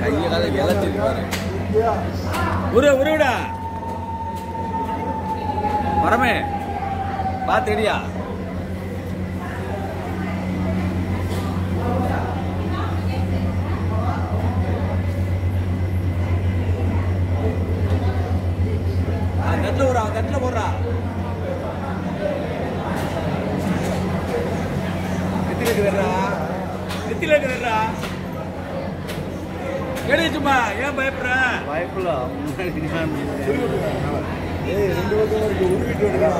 கையை காலை இழைச்சிருப்பாரு உரு உருவிடா வரமே பாத்தடியா கட்டில போடுறா கட்டில போடுறா. வேறா நெத்தில கேடு சும்மா ஏன் பயப்படுற? வாய்ப்புல ஏய் ரெண்டு பக்கம் இருக்கு உருவிட்டு விடுறா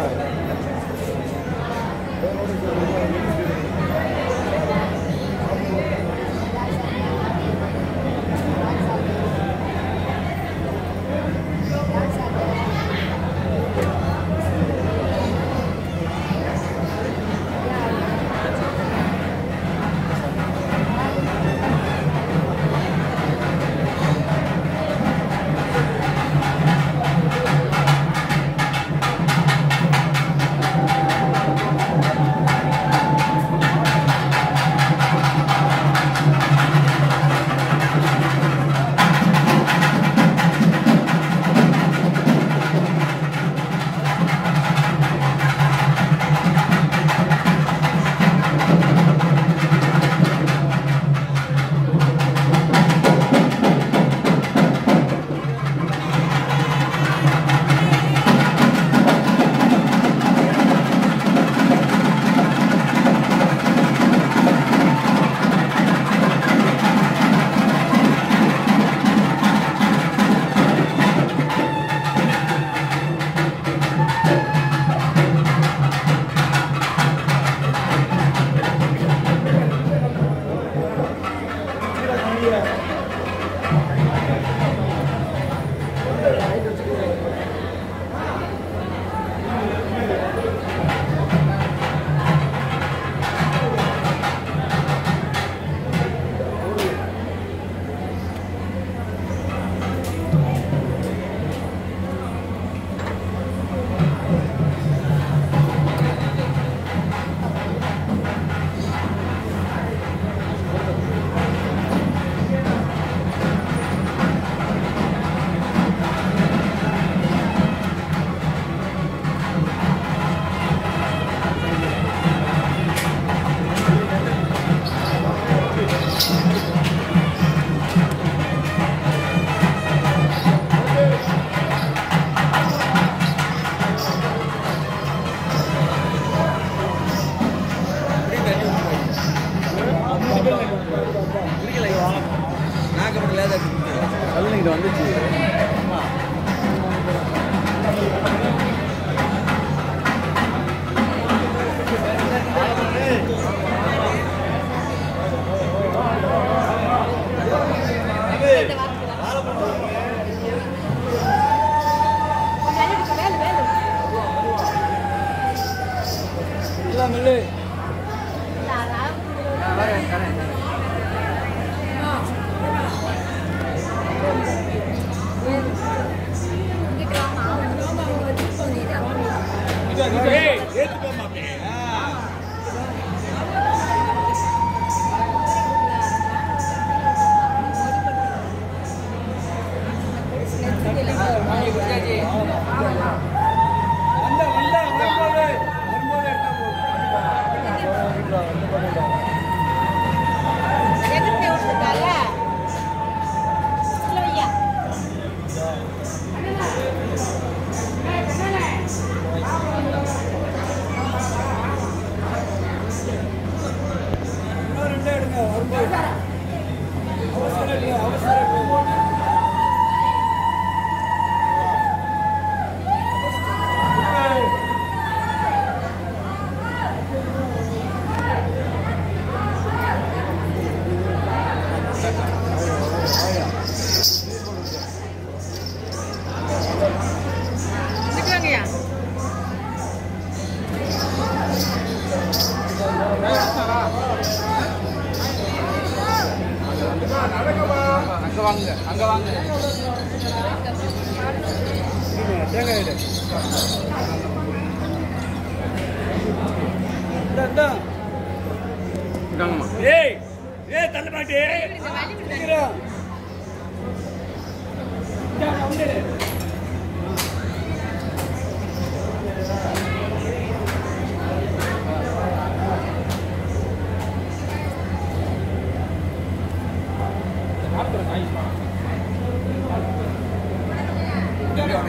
கல்லுங்கிட்ட வந்துச்சு வாங்க அங்க வாங்க தேங்காய் எடு. இந்த இந்த. இருக்காங்கம்மா ஏய் ஏய் தள்ள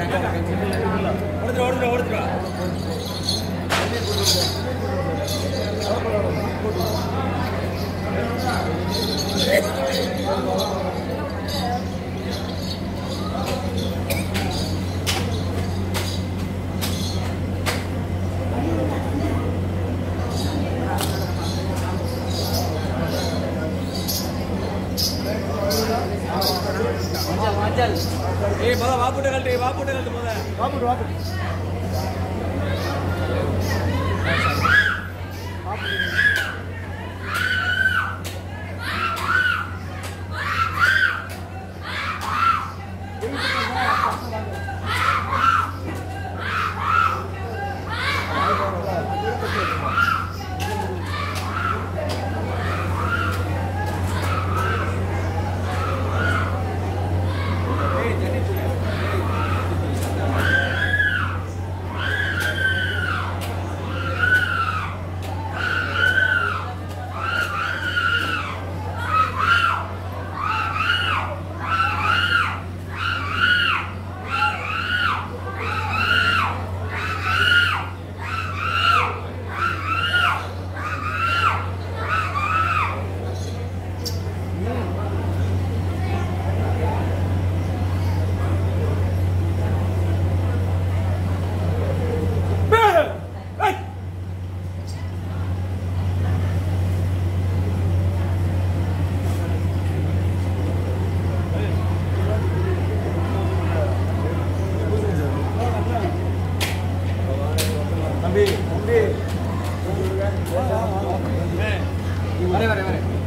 跟我跟 ஏய், மொத வா கழட்டு, வா கழட்டு மொத. வாப்பிட்டு வாப்பிட்டு 我々我々